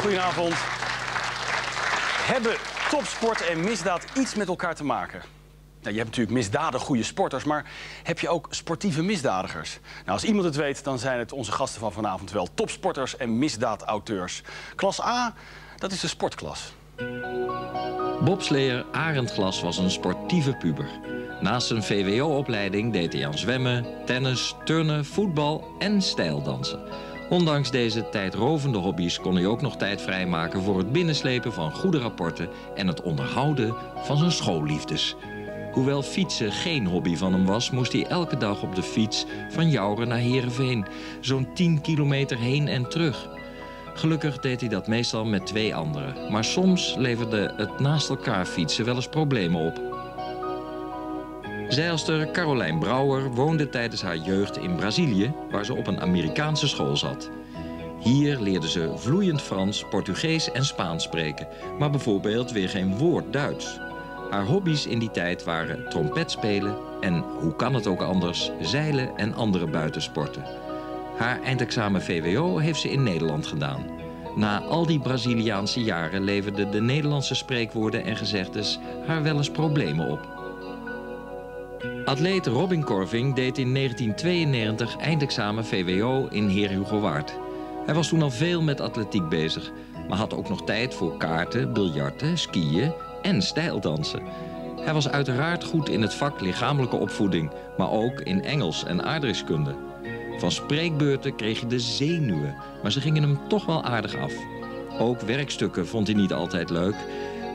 goedenavond. Hebben topsport en misdaad iets met elkaar te maken? Nou, je hebt natuurlijk misdadig goede sporters, maar heb je ook sportieve misdadigers? Nou, als iemand het weet, dan zijn het onze gasten van vanavond wel. Topsporters en misdaadauteurs. Klas A, dat is de sportklas. Bobsleer Arend Glas was een sportieve puber. Naast zijn VWO-opleiding deed hij aan zwemmen, tennis, turnen, voetbal en stijldansen. Ondanks deze tijdrovende hobby's kon hij ook nog tijd vrijmaken... voor het binnenslepen van goede rapporten en het onderhouden van zijn schoolliefdes. Hoewel fietsen geen hobby van hem was... moest hij elke dag op de fiets van Jouren naar Heerenveen. Zo'n 10 kilometer heen en terug. Gelukkig deed hij dat meestal met twee anderen. Maar soms leverde het naast elkaar fietsen wel eens problemen op. Zeilster Caroline Brouwer woonde tijdens haar jeugd in Brazilië... waar ze op een Amerikaanse school zat. Hier leerde ze vloeiend Frans, Portugees en Spaans spreken... maar bijvoorbeeld weer geen woord Duits. Haar hobby's in die tijd waren trompet spelen... en, hoe kan het ook anders, zeilen en andere buitensporten. Haar eindexamen VWO heeft ze in Nederland gedaan. Na al die Braziliaanse jaren leverden de Nederlandse spreekwoorden en gezegdes haar wel eens problemen op. Atleet Robin Corving deed in 1992 eindexamen VWO in Heer Hugo Waard. Hij was toen al veel met atletiek bezig, maar had ook nog tijd voor kaarten, biljarten, skiën en stijldansen. Hij was uiteraard goed in het vak lichamelijke opvoeding, maar ook in Engels en aardrijkskunde. Van spreekbeurten kreeg hij de zenuwen, maar ze gingen hem toch wel aardig af. Ook werkstukken vond hij niet altijd leuk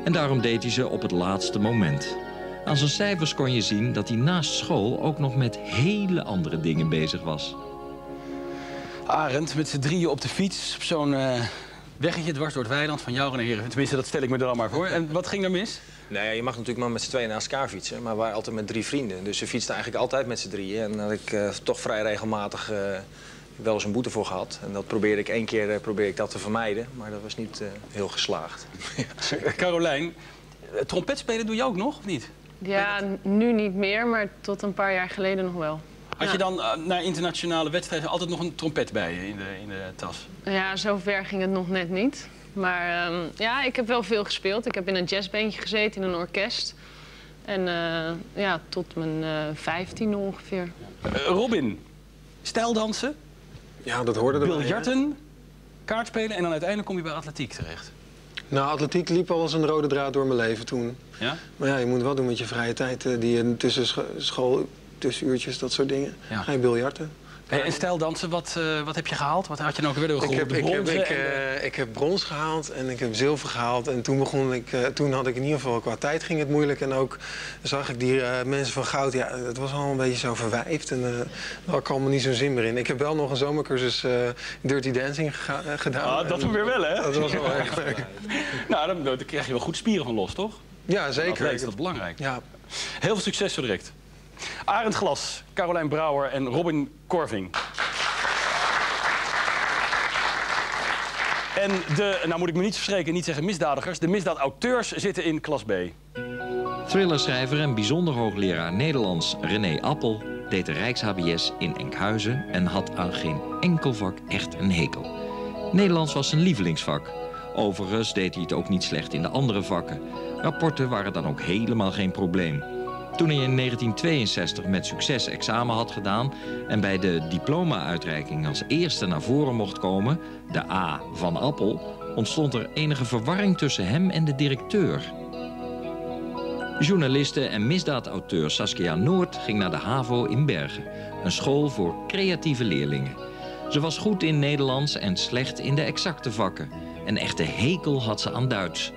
en daarom deed hij ze op het laatste moment. Aan zijn cijfers kon je zien dat hij naast school ook nog met hele andere dingen bezig was. Arend met z'n drieën op de fiets op zo'n uh, weggetje dwars door het weiland van jou naar Heren. Tenminste, dat stel ik me er dan maar voor. En wat ging er mis? Nee, je mag natuurlijk maar met z'n tweeën naast elkaar fietsen. Maar we waren altijd met drie vrienden. Dus ze fietsten eigenlijk altijd met z'n drieën. En daar had ik uh, toch vrij regelmatig uh, wel eens een boete voor gehad. En dat probeerde ik één keer probeerde ik dat te vermijden. Maar dat was niet heel geslaagd. Carolijn, trompet spelen doe je ook nog, of niet? Ja, nu niet meer, maar tot een paar jaar geleden nog wel. Had je dan uh, naar internationale wedstrijden altijd nog een trompet bij je in de, in de tas? Ja, zover ging het nog net niet. Maar um, ja, ik heb wel veel gespeeld. Ik heb in een jazzbandje gezeten, in een orkest. En uh, ja, tot mijn uh, vijftiende ongeveer. Robin, stijldansen? Ja, dat hoorde erbij. Biljarten, kaartspelen en dan uiteindelijk kom je bij atletiek terecht. Nou, atletiek liep al als een rode draad door mijn leven toen. Ja? Maar ja, je moet wat doen met je vrije tijd. die je tussen school, tussenuurtjes, dat soort dingen. Ja. Ga je biljarten. Hey, en stijldansen, wat, uh, wat heb je gehaald? Wat had je nou weer ik heb, ik, heb, ik, uh, ik heb brons gehaald en ik heb zilver gehaald. En toen, begon ik, uh, toen had ik in ieder geval qua tijd ging het moeilijk. En ook zag ik die mensen van goud, ja, het was al een beetje zo verwijfd. En daar had ik allemaal niet zo'n zin meer in. Ik heb wel nog een zomercursus Dirty Dancing gedaan. Ah, dat en, weer wel, hè? Dat was wel erg leuk. nou, dan, dan krijg je wel goed spieren van los, toch? Ja, zeker. Dat is belangrijk. Ja. Heel veel succes zo direct. Arend Glas, Carolijn Brouwer en Robin Korving. En de, nou moet ik me niet verschreken, niet zeggen misdadigers, de misdaadauteurs zitten in klas B. Thrillerschrijver en bijzonder hoogleraar Nederlands René Appel deed de Rijks-HBS in Enkhuizen en had aan geen enkel vak echt een hekel. Nederlands was zijn lievelingsvak. Overigens deed hij het ook niet slecht in de andere vakken. Rapporten waren dan ook helemaal geen probleem. Toen hij in 1962 met succes examen had gedaan... en bij de diploma-uitreiking als eerste naar voren mocht komen... de A van Appel, ontstond er enige verwarring tussen hem en de directeur. Journaliste en misdaadauteur Saskia Noord ging naar de HAVO in Bergen... een school voor creatieve leerlingen. Ze was goed in Nederlands en slecht in de exacte vakken. Een echte hekel had ze aan Duits...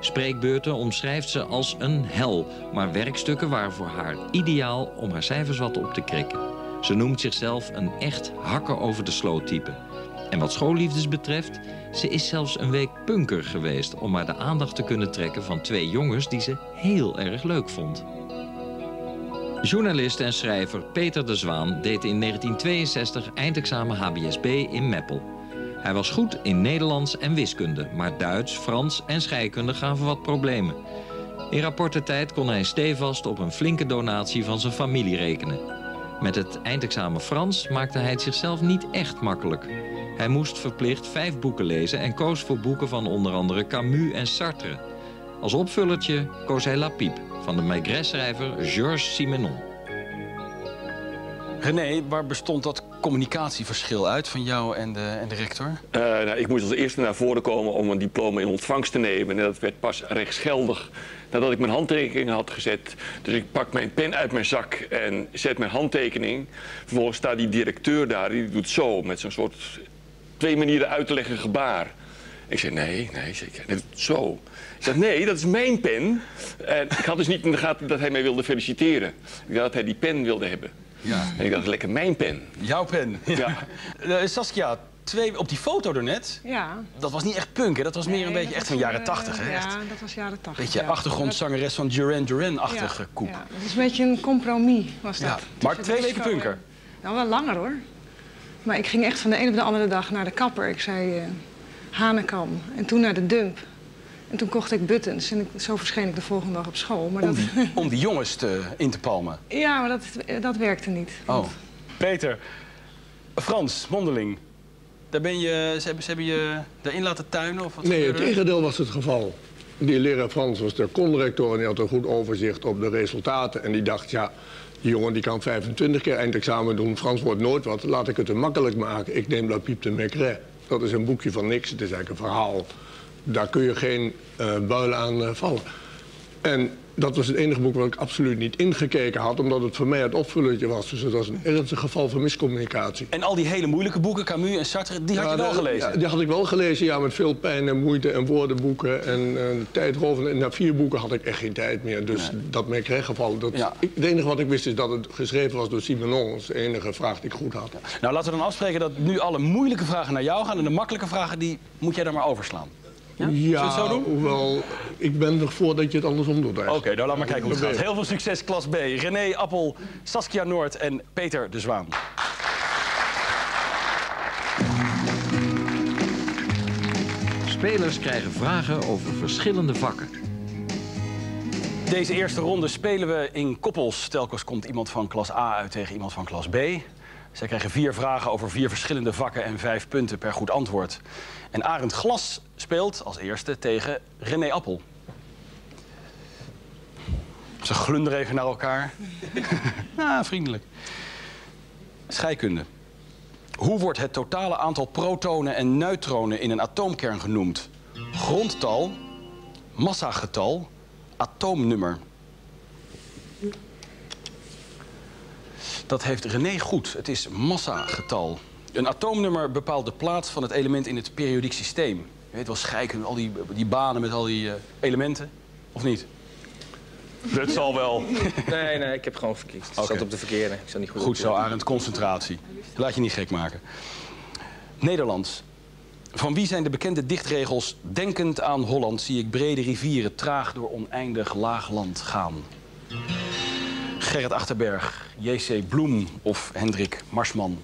Spreekbeurten omschrijft ze als een hel, maar werkstukken waren voor haar ideaal om haar cijfers wat op te krikken. Ze noemt zichzelf een echt hakken over de sloot type. En wat schoolliefdes betreft, ze is zelfs een week punker geweest... om maar de aandacht te kunnen trekken van twee jongens die ze heel erg leuk vond. Journalist en schrijver Peter de Zwaan deed in 1962 eindexamen HBSB in Meppel. Hij was goed in Nederlands en wiskunde, maar Duits, Frans en scheikunde gaven wat problemen. In rapportentijd kon hij stevast op een flinke donatie van zijn familie rekenen. Met het eindexamen Frans maakte hij het zichzelf niet echt makkelijk. Hij moest verplicht vijf boeken lezen en koos voor boeken van onder andere Camus en Sartre. Als opvullertje koos hij La Pipe van de Maigret-schrijver Georges Simenon. René, waar bestond dat communicatieverschil uit van jou en de, en de rector? Uh, nou, ik moest als eerste naar voren komen om een diploma in ontvangst te nemen. En dat werd pas rechtsgeldig nadat ik mijn handtekening had gezet. Dus ik pak mijn pen uit mijn zak en zet mijn handtekening. Vervolgens staat die directeur daar, die doet zo, met zo'n soort twee manieren uit te leggen gebaar. Ik zei, nee, nee, zeker. Zo. Ik zei, nee, dat is mijn pen. En ik had dus niet in de gaten dat hij mij wilde feliciteren. Ik dacht dat hij die pen wilde hebben. Ja. En ik dacht, lekker mijn pen. Jouw pen? Ja. Uh, Saskia, twee, op die foto ernet, ja. dat was niet echt punk, hè? Dat was meer een beetje echt van jaren tachtig, hè? Ja, dat was jaren tachtig. Beetje achtergrondzangeres van Duran Duran-achtige koep. Ja, dat is een beetje een compromis, was dat. Ja. Maar twee weken punker? Nou, wel langer, hoor. Maar ik ging echt van de ene op de andere dag naar de kapper. Ik zei uh, Hanekam. En toen naar de dump. En toen kocht ik buttons. En ik, zo verscheen ik de volgende dag op school. Maar om, dat... die, om die jongens te, in te palmen? Ja, maar dat, dat werkte niet. Oh. Peter, Frans, mondeling. Daar ben je, ze, hebben, ze hebben je erin laten tuinen? Of wat nee, het tegendeel was het geval. Die leraar Frans was de conrector en die had een goed overzicht op de resultaten. En die dacht, ja, die jongen die kan 25 keer eindexamen doen. Frans wordt nooit wat. Laat ik het hem makkelijk maken. Ik neem La Pipe de Maigret. Dat is een boekje van niks. Het is eigenlijk een verhaal. Daar kun je geen uh, buil aan uh, vallen. En dat was het enige boek waar ik absoluut niet ingekeken had... omdat het voor mij het opvulletje was. Dus het was een ernstig geval van miscommunicatie. En al die hele moeilijke boeken, Camus en Sartre, die had je wel gelezen? Ja, die had ik wel gelezen, ja, met veel pijn en moeite en woordenboeken... en uh, tijdroven. En na vier boeken had ik echt geen tijd meer. Dus nee. dat me kreeg gevallen. Dat, ja. ik, het enige wat ik wist is dat het geschreven was door Simenon. Dat is de enige vraag die ik goed had. Nou, laten we dan afspreken dat nu alle moeilijke vragen naar jou gaan... en de makkelijke vragen, die moet jij dan maar overslaan. Ja, ja zo doen? hoewel ik ben ervoor dat je het andersom doet. Oké, okay, nou laat maar kijken hoe het gaat. Heel veel succes, klas B. René Appel, Saskia Noord en Peter de Zwaan. Spelers krijgen vragen over verschillende vakken. Deze eerste ronde spelen we in koppels. Telkens komt iemand van klas A uit tegen iemand van klas B. Zij krijgen vier vragen over vier verschillende vakken en vijf punten per goed antwoord. En Arend Glas speelt als eerste tegen René Appel. Ze glunderen even naar elkaar. ah, vriendelijk. Scheikunde. Hoe wordt het totale aantal protonen en neutronen in een atoomkern genoemd? Grondtal, massagetal, atoomnummer. Dat heeft René goed. Het is massagetal. Een atoomnummer bepaalt de plaats van het element in het periodiek systeem. Je weet wel, scheikunde, al die, die banen met al die uh, elementen. Of niet? Dat zal wel. Nee, nee, ik heb gewoon verkiest. Ik okay. zat op de verkeerde. Ik zat niet goed Goed zo, Arend. Concentratie. Laat je niet gek maken. Nederlands. Van wie zijn de bekende dichtregels... Denkend aan Holland zie ik brede rivieren... traag door oneindig laag land gaan. Gerrit Achterberg, J.C. Bloem of Hendrik Marsman.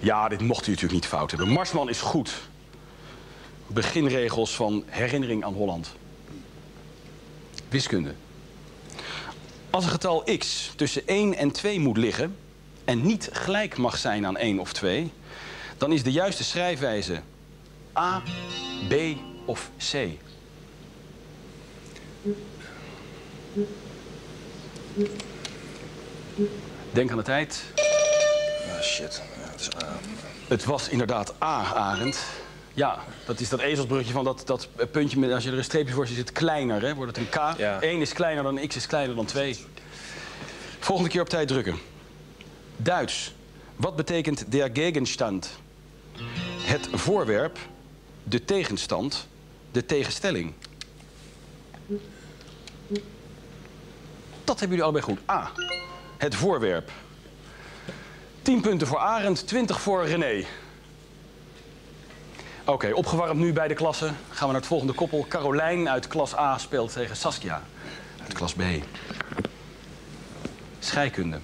Ja, dit mocht u natuurlijk niet fout hebben. Marsman is goed. Beginregels van herinnering aan Holland. Wiskunde. Als een getal x tussen 1 en 2 moet liggen... en niet gelijk mag zijn aan 1 of 2... dan is de juiste schrijfwijze A, B of C. Denk aan de tijd. Ah, shit. Ja, het is A. Het was inderdaad A, Arend. Ja, dat is dat ezelsbrugje van dat, dat puntje, met, als je er een streepje voor ziet, is het kleiner. Hè? Wordt het een K. Ja. 1 is kleiner dan x is kleiner dan 2. Volgende keer op tijd drukken. Duits. Wat betekent der Gegenstand? Het voorwerp, de tegenstand, de tegenstelling. Dat hebben jullie allebei goed. A. Het voorwerp. 10 punten voor Arend, 20 voor René. Oké, opgewarmd nu bij de klassen. Gaan we naar het volgende koppel. Carolijn uit klas A speelt tegen Saskia uit klas B. Scheikunde.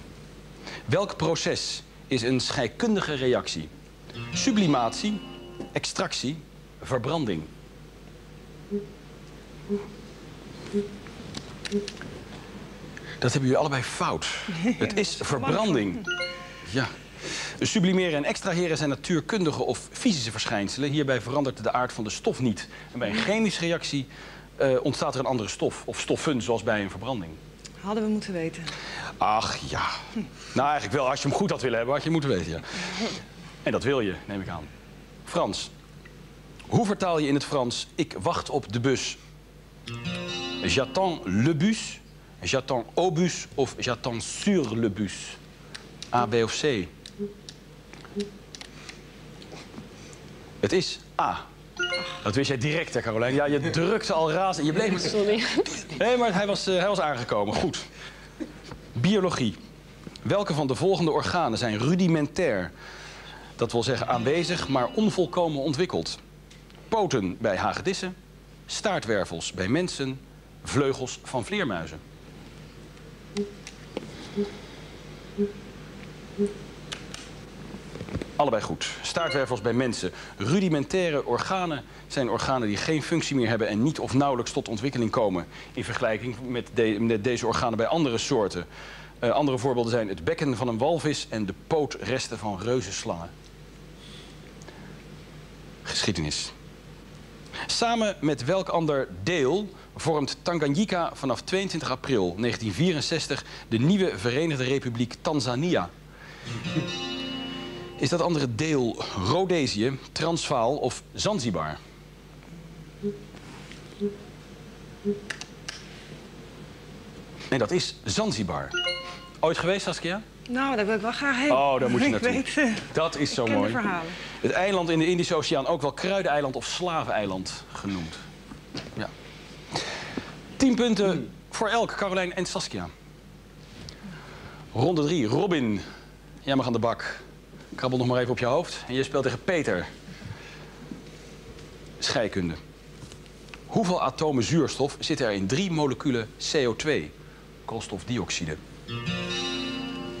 Welk proces is een scheikundige reactie? Sublimatie, extractie, verbranding. Dat hebben jullie allebei fout. Het is verbranding. Ja. Sublimeren en extraheren zijn natuurkundige of fysische verschijnselen. Hierbij verandert de aard van de stof niet. En bij een chemische reactie eh, ontstaat er een andere stof. Of stoffen, zoals bij een verbranding. Hadden we moeten weten. Ach ja. Nou, eigenlijk wel. Als je hem goed had willen hebben, had je moeten weten. Ja. En dat wil je, neem ik aan. Frans. Hoe vertaal je in het Frans ik wacht op de bus? J'attends le bus, j'attends au bus of j'attends sur le bus? A, B of C? Het is A. Dat wist jij direct, hè, Carolijn? Ja, je drukte al razend. Je bleef... Sorry. Nee, maar hij was, eh, hij was aangekomen. Goed. Biologie. Welke van de volgende organen zijn rudimentair? Dat wil zeggen aanwezig, maar onvolkomen ontwikkeld. Poten bij hagedissen, staartwervels bij mensen, vleugels van vleermuizen. Allebei goed. Staartwervels bij mensen. Rudimentaire organen zijn organen die geen functie meer hebben en niet of nauwelijks tot ontwikkeling komen. In vergelijking met, met deze organen bij andere soorten. Eh, andere voorbeelden zijn het bekken van een walvis en de pootresten van reuzenslangen. Geschiedenis. Samen met welk ander deel vormt Tanganyika vanaf 22 april 1964 de nieuwe Verenigde Republiek Tanzania? Is dat andere deel Rhodesië, Transvaal of Zanzibar? Nee, dat is Zanzibar. Ooit geweest, Saskia? Nou, daar wil ik wel graag heen. Oh, daar moet je ik naartoe. Weet, Dat is zo mooi. Het eiland in de Indische Oceaan, ook wel Kruideneiland of Slaveneiland genoemd. Ja. Tien punten voor elk, Carolijn en Saskia. Ronde drie, Robin. Jij mag aan de bak. Krabbel nog maar even op je hoofd. En je speelt tegen Peter. Scheikunde. Hoeveel atomen zuurstof zitten er in drie moleculen CO2? Koolstofdioxide.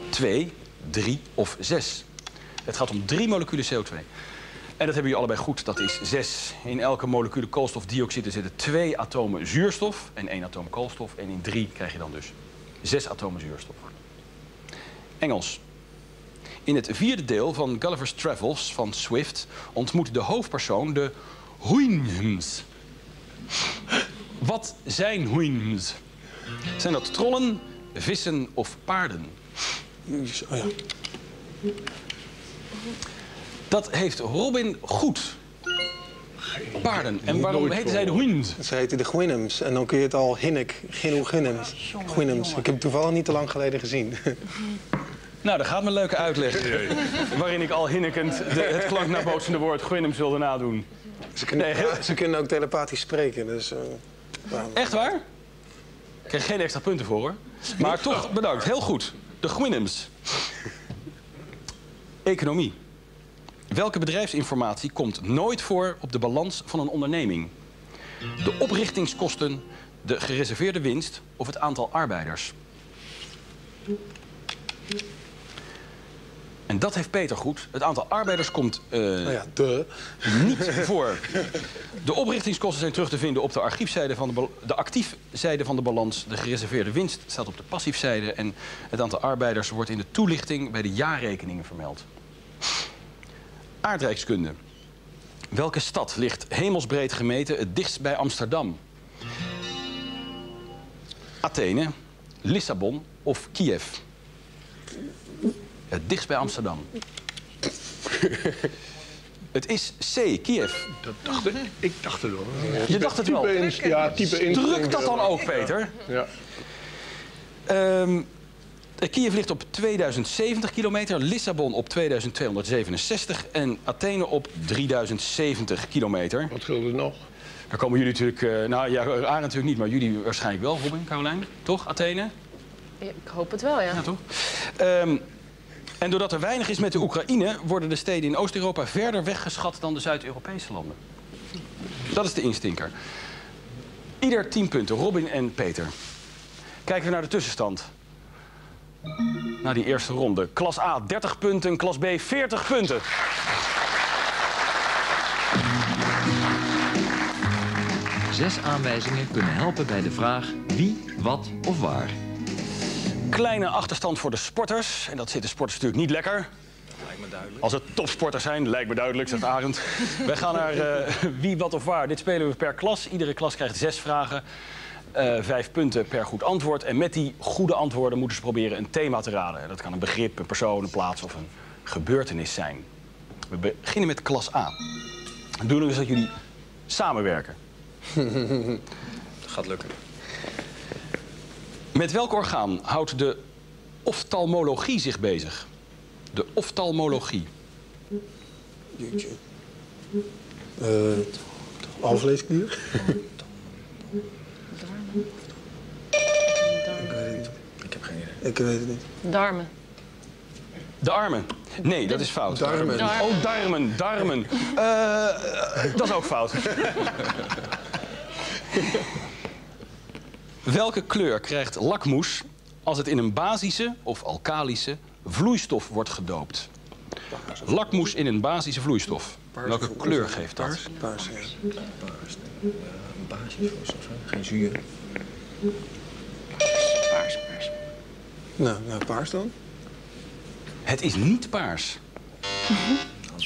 2, 3 of 6. Het gaat om drie moleculen CO2. En dat hebben jullie allebei goed, dat is 6. In elke molecule koolstofdioxide zitten twee atomen zuurstof en één atoom koolstof. En in drie krijg je dan dus zes atomen zuurstof. Engels. In het vierde deel van Gulliver's Travels van Swift ontmoet de hoofdpersoon de Houyhnhnms. Wat zijn Houyhnhnms? Zijn dat trollen, vissen of paarden? Oh ja. Dat heeft Robin goed. Paarden. En waarom heten zij de Houyhnhnms? Ze heten de Gwynnems. En dan kun je het al Hinnik, Ginno. Gwynnems. Ik heb het toevallig niet te lang geleden gezien. Nou, daar gaat mijn leuke uitleg. Waarin ik al hinnikend de, het klanknabootsende woord Gwynnems wilde nadoen. Ze kunnen, Nee, heel- ze kunnen ook telepathisch spreken. Dus, eh, waarom- Echt waar? Ik krijg geen extra punten voor hoor. Maar toch bedankt. Heel goed. De Gwynnems. Economie. Welke bedrijfsinformatie komt nooit voor op de balans van een onderneming? De oprichtingskosten, de gereserveerde winst of het aantal arbeiders? En dat heeft Peter goed. Het aantal arbeiders komt eh, nou ja, de. niet voor. De oprichtingskosten zijn terug te vinden op de archiefzijde van de, de actiefzijde van de balans. De gereserveerde winst staat op de passiefzijde. En het aantal arbeiders wordt in de toelichting bij de jaarrekeningen vermeld. Aardrijkskunde. Welke stad ligt hemelsbreed gemeten het dichtst bij Amsterdam? Athene, Lissabon of Kiev? Het dichtst bij Amsterdam. Het is C, Kiev. Dat dacht ik. Ik dacht het wel. Je dacht het wel. Type ja, type instinct. Druk dat dan ook, Peter. Ja. Ehm, eh, Kiev ligt op 2070 kilometer, Lissabon op 2267 en Athene op 3070 kilometer. Wat scheelt het nog? Daar komen jullie natuurlijk, eh, nou ja, Arend natuurlijk niet, maar jullie waarschijnlijk wel, Robin, Carolijn, toch? Athene? Ik hoop het wel, ja. Ja, toch? Ehm, en doordat er weinig is met de Oekraïne, worden de steden in Oost-Europa verder weggeschat dan de Zuid-Europese landen. Dat is de instinker. Ieder 10 punten, Robin en Peter. Kijken we naar de tussenstand. Na die eerste ronde. Klas A 30 punten, klas B 40 punten. Zes aanwijzingen kunnen helpen bij de vraag wie, wat of waar. kleine achterstand voor de sporters. En dat zit de sporters natuurlijk niet lekker. Lijkt me duidelijk. Als het topsporters zijn, lijkt me duidelijk, zegt Arend. Wij gaan naar eh, wie, wat of waar. Dit spelen we per klas. Iedere klas krijgt zes vragen. Eh, vijf punten per goed antwoord. En met die goede antwoorden moeten ze proberen een thema te raden. Dat kan een begrip, een persoon, een plaats of een gebeurtenis zijn. We beginnen met klas A. De bedoeling is dat jullie samenwerken. Dat gaat lukken. Met welk orgaan houdt de oftalmologie zich bezig? De oftalmologie. Jeetje. Eh alvleesklier? Ik heb geen idee. Ik weet het niet. Darmen. De armen. Nee, dat is fout. Darmen. Darmen. Oh, darmen, darmen. Eh, dat is ook fout. Welke kleur krijgt lakmoes als het in een basische of alkalische vloeistof wordt gedoopt? Lakmoes in een basische vloeistof. Welke kleur geeft dat? Paars, ja. Een basisvloeistof, hè? Geen zuur. Paars, paars. Nou, nou, paars dan? Het is niet paars.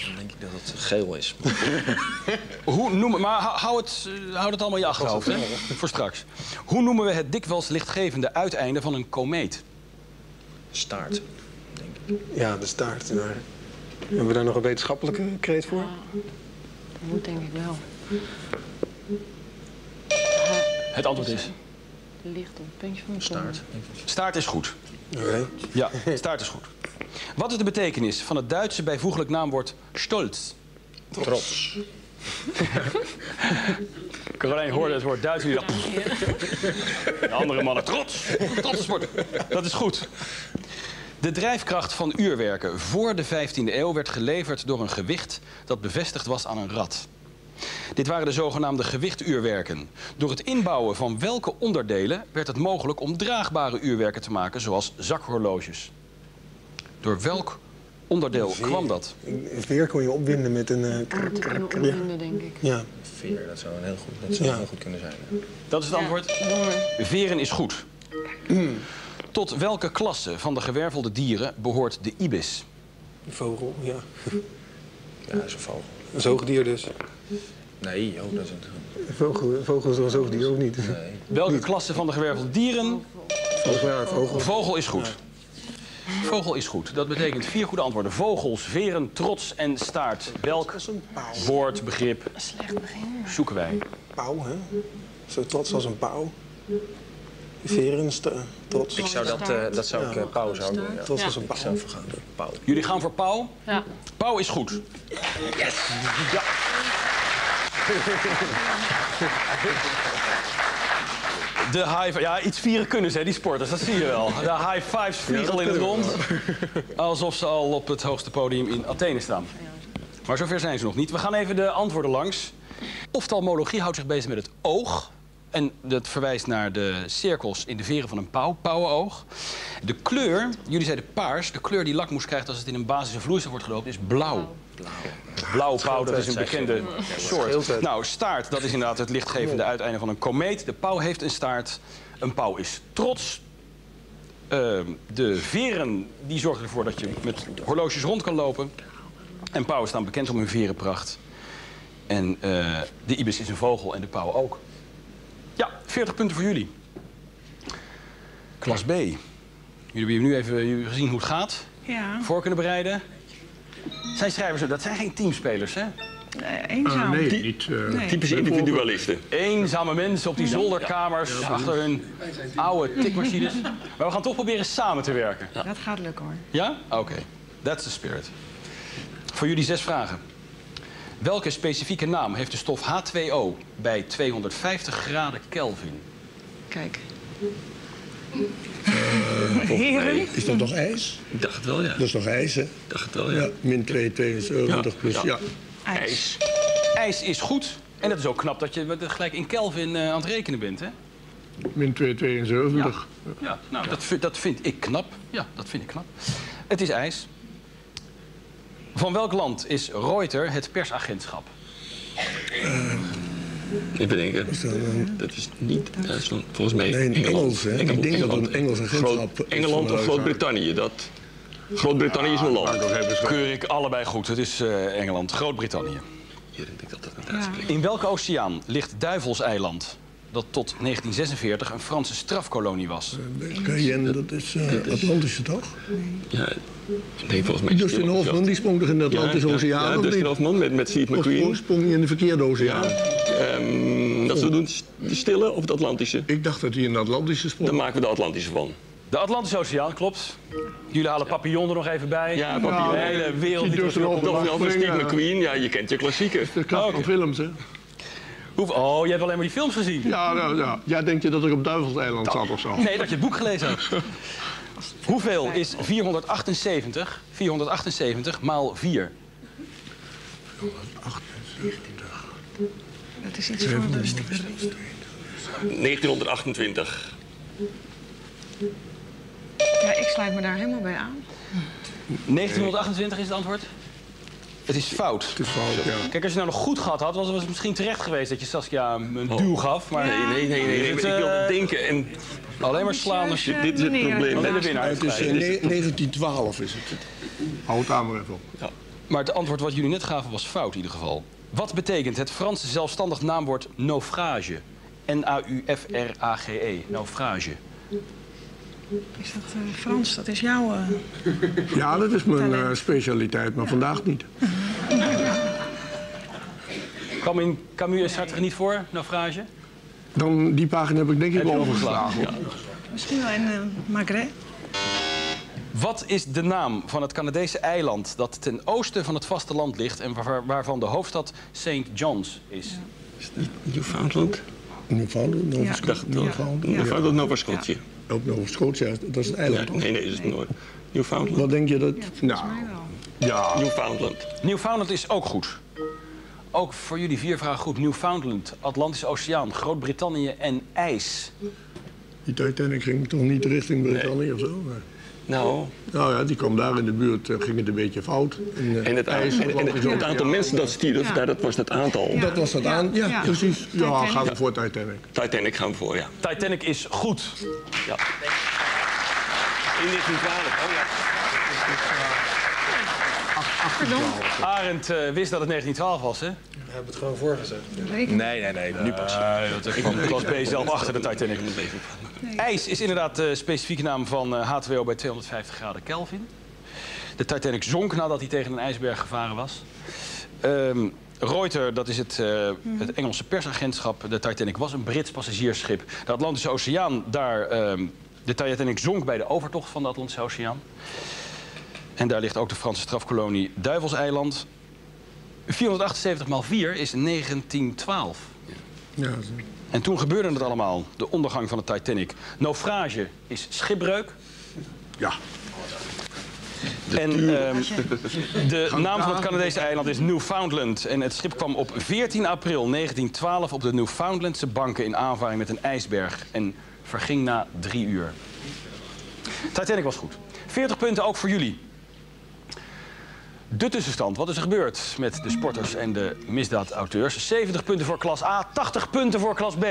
Dan denk ik dat het geel is. Hoe noemen, maar hou, het, eh, hou het allemaal in je achterhoofd, hè? Voor straks. Hoe noemen we het dikwijls lichtgevende uiteinde van een komeet? Staart. Ja, de staart. Maar... Hebben we daar nog een wetenschappelijke kreet voor? Moet denk ik wel. Het antwoord is... Ligt op het puntje van de Staart. Staart is goed. Oké. Ja, staart is goed. Wat is de betekenis van het Duitse bijvoeglijk naamwoord stolz? Trots. Caroline hoorde het woord Duits en die dacht... De andere mannen, trots, trots sport. Dat is goed. De drijfkracht van uurwerken voor de 15e eeuw werd geleverd door een gewicht dat bevestigd was aan een rad. Dit waren de zogenaamde gewichtuurwerken. Door het inbouwen van welke onderdelen werd het mogelijk om draagbare uurwerken te maken, zoals zakhorloges? Door welk onderdeel kwam dat? Een veer kon je opwinden met een... eh, krr, krr, kunnen krr, ja. opwinden, denk ik. Ja. Veer, dat zou, een heel goed, dat zou Ja. heel goed kunnen zijn. Dat is het antwoord. Ja. Veren is goed. Tot welke klasse van de gewervelde dieren behoort de ibis? Een vogel, ja. Ja, dat is een vogel. Een zoogdier dus. Nee, oh, dat is een... Vogel, een vogel is toch een zoogdier, ook niet? Nee. Welke klasse van de gewervelde dieren? Vogel, ja, vogel. Vogel is goed. Vogel is goed. Dat betekent vier goede antwoorden. Vogels, veren, trots en staart. Welk woord, begrip Slecht begin. zoeken wij? Pauw, hè? Zo trots als een pauw. Veren, sta- trots. Ik zou dat, eh, dat zou ik uh, pauw zou doen. Ja. Trots als een pauw. gaan. Pauw. Jullie gaan voor pauw. Ja. Pauw is goed. Yes! Ja. De high Ja, iets vieren kunnen ze, hè, die sporters, dat zie je wel. De high fives vliegen al in het rond. Alsof ze al op het hoogste podium in Athene staan. Maar zover zijn ze nog niet. We gaan even de antwoorden langs. Oftalmologie houdt zich bezig met het oog. En dat verwijst naar de cirkels in de veren van een pauw, pauwenoog. De kleur, jullie zeiden paars, de kleur die lakmoes krijgt als het in een basische vloeistof wordt gedoopt, is blauw. Blauwe pauw, dat is een bekende soort. Nou, staart, dat is inderdaad het lichtgevende uiteinde van een komeet. De pauw heeft een staart. Een pauw is trots. Ehm, de veren, die zorgen ervoor dat je met horloges rond kan lopen. En pauwen staan bekend om hun verenpracht. En eh, de ibis is een vogel en de pauw ook. Ja, 40 punten voor jullie. Klas B. Jullie hebben nu even jullie gezien hoe het gaat. Ja, Voor kunnen bereiden. Zijn schrijvers, dat zijn geen teamspelers, hè? eenzaam. nee, niet. eh, Nee. Typische individualisten. Eenzame mensen op die zolderkamers achter hun oude tikmachines. Maar we gaan toch proberen samen te werken. Dat gaat lukken hoor. Ja? Oké. That's the spirit. Voor jullie zes vragen. Welke specifieke naam heeft de stof H2O bij 250 graden Kelvin? Kijk. Heren, Is dat nog ijs? Ik dacht het wel, ja. Dat is nog ijs, hè? Ik dacht het wel, ja. Ja, min 2, 72 plus, ja. ijs. IJs is goed. En het is ook knap dat je met- gelijk in Kelvin eh, aan het rekenen bent, hè? Min 2, 72. Ja, nou, dat, dat vind ik knap. Ja, dat vind ik knap. Het is ijs. Van welk land is Reuters het persagentschap? Even denken. Dat is niet Duitsland. Volgens mij Nee, Engeland. Engels, hè? Ik denk dat het een Engels agentschap Groot- Engeland of Groot-Brittannië. Dat... Groot-Brittannië is een land. Keur ik allebei goed. Het is eh, Engeland, Groot-Brittannië. Hier denk ik dat dat Ja. In welke oceaan ligt Duivelseiland? Dat tot 1946 een Franse strafkolonie was. Cayenne, dat is eh, Atlantische toch? Ja, nee, volgens mij Dustin Hoffman, die sprong toch in de Atlantische ja, Oceaan? Ja, of Dustin? Hoffman met, met Steve Of McQueen. sprong hij in de verkeerde oceaan? Ehm, dat ze doen de stille of de Atlantische. Ik dacht dat hij in de Atlantische Dan sprong. maken we de Atlantische van. De Atlantische Oceaan, klopt. Jullie halen papillon er nog even bij. Ja, De papillon. hele wereld. Die die Dustin Hoffman. Steve Ja. McQueen. Ja, je kent je klassieker. De kracht van films, hè? Oh, jij hebt alleen maar die films gezien. Ja, nou, ja. Jij denkt je dat ik op Duivelseiland zat of zo? Nee, dat je het boek gelezen hebt. Hoeveel is 478? 478 maal 4. Dat is iets de 1928. Ja, ik sluit me daar helemaal bij aan. 1928 is het antwoord? Het is fout. Het is fout, ja. Kijk, als je nou nog goed gehad had, was was het misschien terecht geweest dat je Saskia een duw gaf. Maar Nee, nee, nee. nee. Ik, Het, ik eh, wilde denken en alleen maar slaan als je... dit is het probleem. De winnaar. Het is eh, ne- 1912 is het. Hou het daar maar even op. Maar het antwoord wat jullie net gaven was fout in ieder geval. Wat betekent het Franse zelfstandig naamwoord naufrage? N-A-U-F-R-A-G-E. Naufrage. Is dat eh, Frans? Dat is jouw... eh, Ja, dat is mijn eh, specialiteit, maar vandaag niet. Kwam in Camus en Sartre niet voor, naufrage? Dan, die pagina heb ik denk ik je overgeslagen. misschien wel in eh Maghreb? Wat is de naam van het Canadese eiland dat ten oosten van het vasteland ligt... en waar- waarvan de hoofdstad St. John's is? Newfoundland? Newfoundland, Nova Ja. Scotia. Newfoundland. Newfoundland, Nova Scotia. Ook Nova Scotia, dat is het Ja, eiland, toch? nee, nee, dat is nooit. Newfoundland. Wat denk je dat... Nou, ja, Newfoundland. Newfoundland is ook goed. Ook voor jullie vier vragen goed. Newfoundland, Atlantische Oceaan, Groot-Brittannië en ijs. die Titanic ging toch niet richting Brittannië of zo? Nee. Nou, Nou ja, die kwam daar in de buurt, eh, ging het een beetje fout. En, eh, en het, ijs en, en het, het aantal mensen dat stierf, daar, dat was het aantal. Dat was dat aan, ja, Ja. precies. Ja, gaan we voor Titanic. Titanic gaan we voor, ja. Titanic is goed. ja. In 1912, oh ja. Arend eh, wist dat het 1912 was, hè? We hebben het gewoon voorgezegd. Nee, nee, nee, nu pas. dat kwam klas B zelf achter de Titanic. IJs is inderdaad de specifieke naam van eh, H2O bij 250 graden Kelvin. De Titanic zonk nadat hij tegen een ijsberg gevaren was. Ehm Reuters, dat is het, eh, het Engelse persagentschap. De Titanic was een Brits passagiersschip. De Atlantische Oceaan, daar, ehm, de Titanic zonk bij de overtocht van de Atlantische Oceaan. En daar ligt ook de Franse strafkolonie Duivelseiland. 478 maal 4 is 1912. Ja, zo. En toen gebeurde het allemaal, de ondergang van de Titanic. Naufrage is schipbreuk. ja. En ehm, de naam van het Canadese eiland is Newfoundland. En het schip kwam op 14 april 1912 op de Newfoundlandse banken in aanvaring met een ijsberg. En verging na drie uur. Titanic was goed. 40 punten ook voor jullie. De tussenstand, wat is er gebeurd met de sporters en de misdaadauteurs? 70 punten voor klas A, 80 punten voor klas B.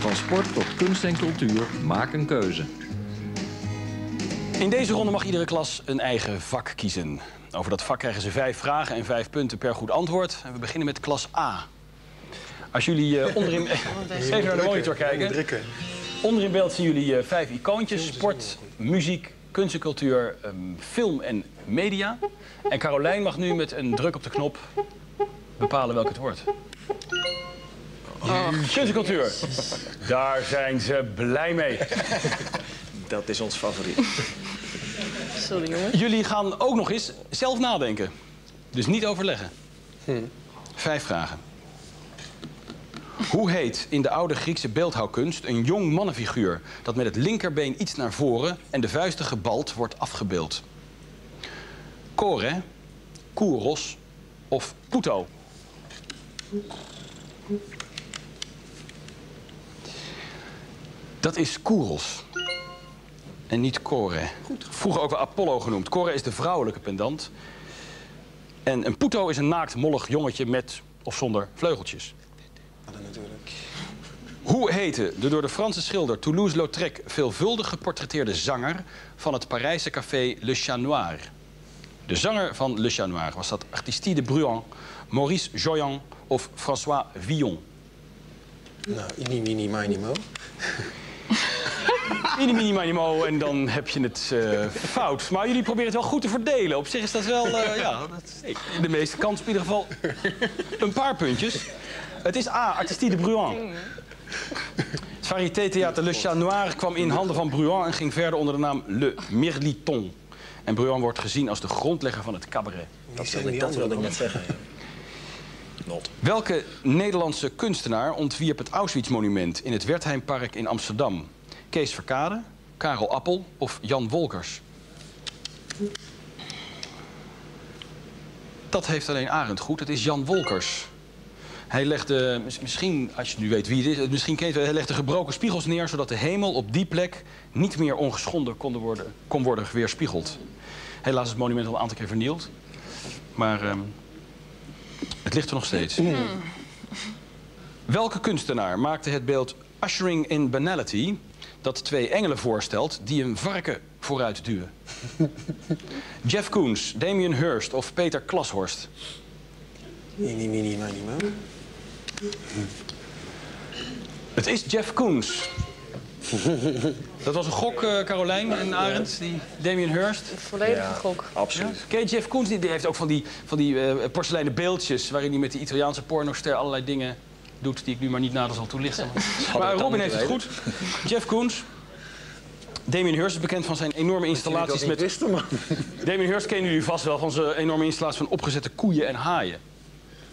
Van sport tot kunst en cultuur, maak een keuze. In deze ronde mag iedere klas een eigen vak kiezen. Over dat vak krijgen ze vijf vragen en vijf punten per goed antwoord. En we beginnen met klas A. Als jullie eh, onderin... Even naar de monitor kijken. Onder in beeld zien jullie eh, vijf icoontjes. Sport, muziek, kunst en cultuur, ehm, film en media. En Carolijn mag nu met een druk op de knop bepalen welke het wordt. Kunst en cultuur. Daar zijn ze blij mee. Dat is ons favoriet. Sorry jongen. Jullie gaan ook nog eens zelf nadenken. Dus niet overleggen. Vijf vragen. Hoe heet in de oude Griekse beeldhouwkunst een jong mannenfiguur dat met het linkerbeen iets naar voren en de vuisten gebald wordt afgebeeld? Kore, Kouros of Puto? Dat is Kouros. En niet Kore. Vroeger ook wel Apollo genoemd. Kore is de vrouwelijke pendant. En een puto is een naakt, mollig jongetje met of zonder vleugeltjes. Ja, natuurlijk. Hoe heette de door de Franse schilder Toulouse-Lautrec veelvuldig geportretteerde zanger van het Parijse café Le Chat Noir? De zanger van Le Chat Noir was dat Artistide Bruant, Maurice Joyan of François Villon? Nou, ini, mini, mini, mo. Mini, mini, mini, mo, en dan heb je het eh, fout. Maar jullie proberen het wel goed te verdelen. Op zich is dat wel, eh, ja, dat, de meeste kans op ieder geval een paar puntjes. Het is A, Artistide Bruant. Het variété-theater Le Chat Noir kwam in handen van Bruant en ging verder onder de naam Le Mirliton. En Bruant wordt gezien als de grondlegger van het cabaret. Dat wilde, ik- dat wilde ik net zeggen. ja. Not. Welke Nederlandse kunstenaar ontwierp het Auschwitz-monument in het Wertheimpark in Amsterdam? Kees Verkade, Karel Appel of Jan Wolkers? Dat heeft alleen Arend goed. Het is Jan Wolkers. Hij legde, mis- misschien, als je nu weet wie het is, misschien kent hij legde gebroken spiegels neer zodat de hemel op die plek niet meer ongeschonden kon worden, kon worden weerspiegeld. Helaas is het monument al een aantal keer vernield. Maar ehm, het ligt er nog steeds. Welke kunstenaar maakte het beeld Ushering in Banality... dat twee engelen voorstelt die een varken vooruit duwen? Jeff Koons, Damien Hirst of Peter Klashorst? Mini, mini, mo. Het is Jeff Koons. Dat was een gok, eh, Carolijn en Arend, die Damien Hirst. Volledige gok. Absoluut. Ken je Jeff Koons? Die, die heeft ook van die, van die eh, porseleinen beeldjes... waarin hij met die Italiaanse pornoster allerlei dingen doet... die ik nu maar niet nader zal toelichten. Maar Robin heeft het goed. Jeff Koons. Damien Hirst is bekend van zijn enorme installaties met... wisten. Damien Hirst kennen jullie vast wel van zijn enorme installatie van opgezette koeien en haaien.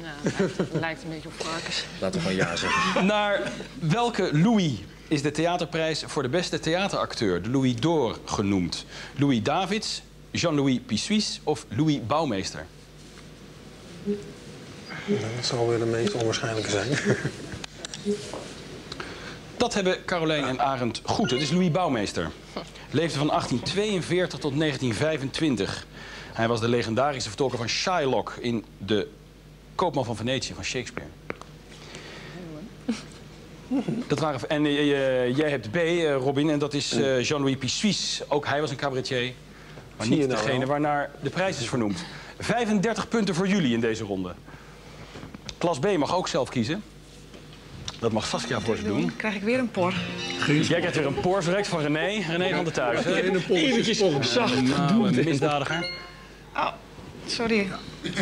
Ja, lijkt, lijkt een beetje op varkens. Laten we gewoon ja zeggen. Naar welke Louis is de theaterprijs voor de beste theateracteur, de Louis d'Or, genoemd? Louis Davids, Jean-Louis Pissuis of Louis Bouwmeester? Nou, dat zal weer de meest onwaarschijnlijke zijn. Dat hebben Carolijn en Arend goed. Het is Louis Bouwmeester. Leefde van 1842 tot 1925. Hij was de legendarische vertolker van Shylock in De Koopman van Venetië van Shakespeare. Dat waren, en eh, eh, jij hebt B, eh, Robin, en dat is eh, Jean-Louis Pissuis. Ook hij was een cabaretier, maar niet nou degene wel. waarnaar de prijs is vernoemd. 35 punten voor jullie in deze ronde. Klas B mag ook zelf kiezen. Dat mag Saskia voor ze doen. Dan krijg ik weer een por. Jij krijgt weer een Porsche van René. René van hè? Ene pot. Zacht nou, een misdadiger. Sorry.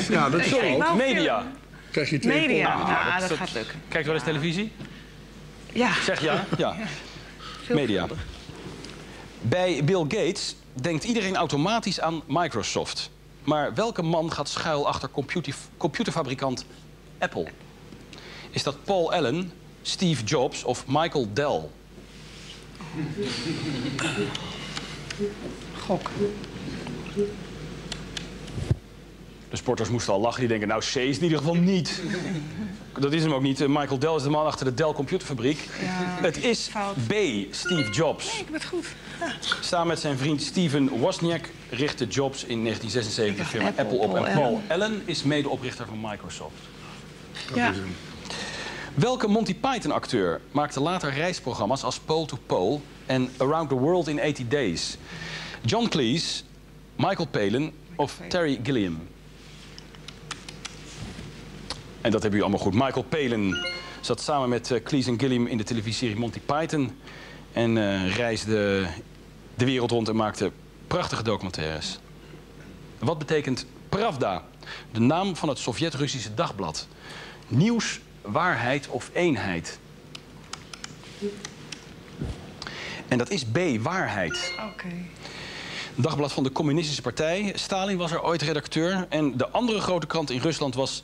Ja, dat is zo. Media. Krijg je twee Media. Nou, dat dat- gaat lukken. Kijkt wel eens televisie? Ja. Zeg ja. Ja. Media. Bij Bill Gates denkt iedereen automatisch aan Microsoft. Maar welke man gaat schuil achter computer, computerfabrikant Apple? Is dat Paul Allen, Steve Jobs of Michael Dell? Gok. De sporters moesten al lachen. Die denken, nou, C is in ieder geval niet. Dat is hem ook niet. Eh, Michael Dell is de man achter de Dell computerfabriek. Ja. Het is Fout. B, Steve Jobs. Ik heb het goed. Samen met zijn vriend Steven Wozniak richtte Jobs in 1976 de firma Apple, Apple op. Paul En Paul Allen is medeoprichter van Microsoft. Ja. Welke Monty Python-acteur maakte later reisprogramma's als Pole to Pole en Around the World in 80 Days? John Cleese, Michael Palin of Terry Gilliam? En dat hebben jullie allemaal goed. Michael Palin zat samen met eh, Cleese en Gilliam in de televisieserie Monty Python. En eh, reisde de wereld rond en maakte prachtige documentaires. Wat betekent Pravda? De naam van het Sovjet-Russische dagblad. Nieuws, waarheid of eenheid? En dat is B, waarheid. Oké. Dagblad van de Communistische Partij. Stalin was er ooit redacteur. En de andere grote krant in Rusland was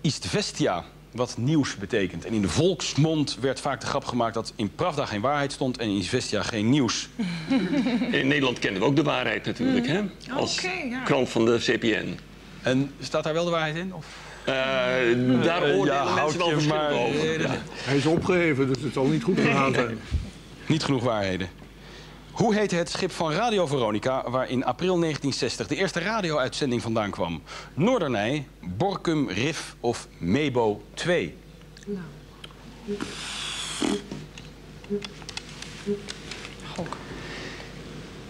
Istvestia, wat nieuws betekent. En in de volksmond werd vaak de grap gemaakt dat in Pravda geen waarheid stond en in Istvestia geen nieuws. In Nederland kennen we ook de waarheid natuurlijk, hè? Als ja. krant van de CPN. En staat daar wel de waarheid in? Of? Eh, daar Eh, oordelen ja, mensen wel houd je verschillend maar- over. Ja. Hij is opgeheven, dus het zal niet goed gegaan zijn. Niet genoeg waarheden. Hoe heette het schip van Radio Veronica waar in april 1960 de eerste radio-uitzending vandaan kwam? Noordernij, Borkum Rif of Mebo 2?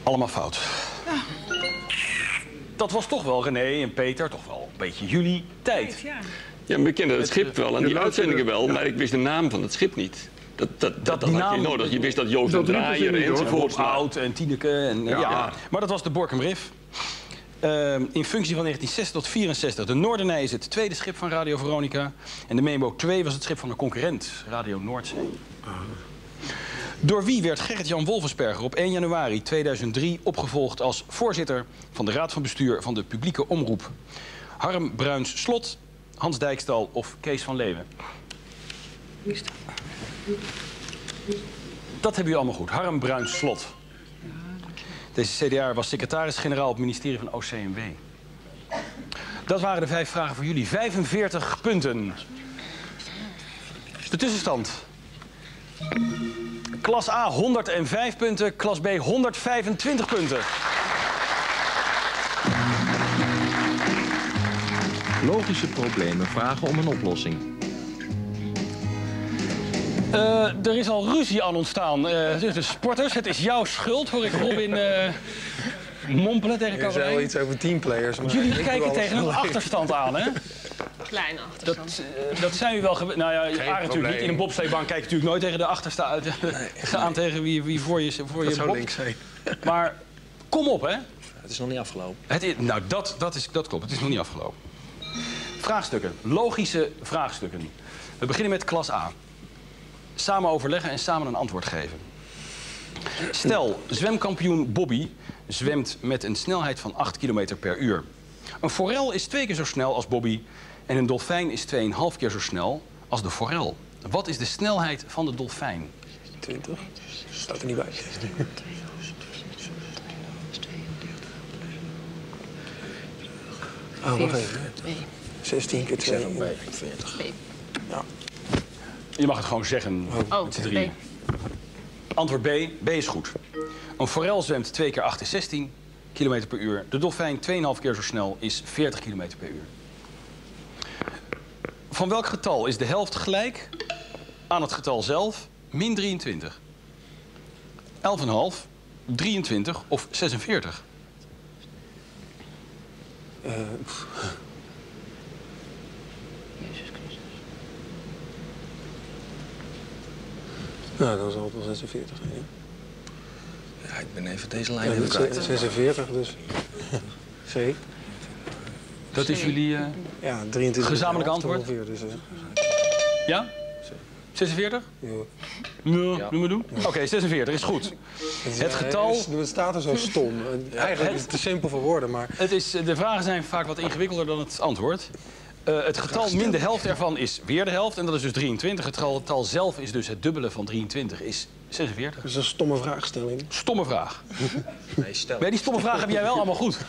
Allemaal fout. Dat was toch wel René en Peter, toch wel een beetje jullie tijd. Ja. Ja, maar ik kende het schip wel en die uitzendingen wel, ja. maar ik wist de naam van het schip niet. Dat, dat, dat, dat, had je nodig. Je wist dat Joost een ze Draaier enzovoort. Oud en Tineke. En, ja. Ja. Maar dat was de Borkum Rif. Ehm, in functie van 1960 tot 64. De Noordernij is het tweede schip van Radio Veronica. En de Memo 2 was het schip van de concurrent, Radio Noordzee. Door wie werd Gerrit-Jan Wolfensperger op 1 januari 2003 opgevolgd als voorzitter van de Raad van Bestuur van de Publieke Omroep? Harm Bruins Slot, Hans Dijkstal of Kees van Leeuwen? Dat hebben jullie allemaal goed. Harm Bruins Slot. Deze CDA was secretaris-generaal op het ministerie van OCMW. Dat waren de vijf vragen voor jullie. 45 punten. De tussenstand. Klas A 105 punten, klas B 125 punten. Logische problemen vragen om een oplossing. Eh, er is al ruzie aan ontstaan. Eh, dus de sporters, het is jouw schuld, hoor ik Robin eh, mompelen tegen Er is wel iets over teamplayers. maar Jullie kijken tegen een achterstand aan, hè? Kleine achterstand. Dat, dat zijn u wel gewend. Nou ja, Aard natuurlijk niet. In een bobsleebaan kijk je natuurlijk nooit tegen de achtersta uit. aan tegen wie, wie voor je, voor Dat je zou links zijn. Maar kom op, hè? Het is nog niet afgelopen. Het is, nou, dat, dat, is, dat klopt. Het is nog niet afgelopen. Vraagstukken. Logische vraagstukken. We beginnen met klas A. Samen overleggen en samen een antwoord geven. Stel, zwemkampioen Bobby zwemt met een snelheid van 8 km per uur. Een forel is twee keer zo snel als Bobby en een dolfijn is 2,5 keer zo snel als de forel. Wat is de snelheid van de dolfijn? 20? Staat er niet bij. Oh, wacht even. 16 keer 2. 40. Je mag het gewoon zeggen Oh, met z'n drieën. Antwoord B. B is goed. Een forel zwemt 2 keer 8 is 16 km per uur. De dolfijn 2,5 keer zo snel is 40 km per uur. Van welk getal is de helft gelijk aan het getal zelf min 23? 11,5, 23 of 46? Eh, Nou, dan zal het wel 46 zijn. Ja. Ja, ik ben even deze lijn Ja, even is kwijt. 46, dus. C. Dat is jullie... eh, Ja, 23. Gezamenlijk antwoord? Ongeveer, dus, eh, ja? 46? ja. Ja. Doe maar doen. Oké, 46 is goed. Het getal... Het, het staat er zo stom. Eigenlijk is het te simpel voor woorden, maar Het is, de vragen zijn vaak wat ingewikkelder dan het antwoord. Eh, het getal min de helft ervan is weer de helft. En dat is dus 23. Het getal zelf is dus het dubbele van 23, is 46. dat is een stomme vraagstelling. Stomme vraag. Nee, stel. Nee, die stomme vragen heb jij wel allemaal goed.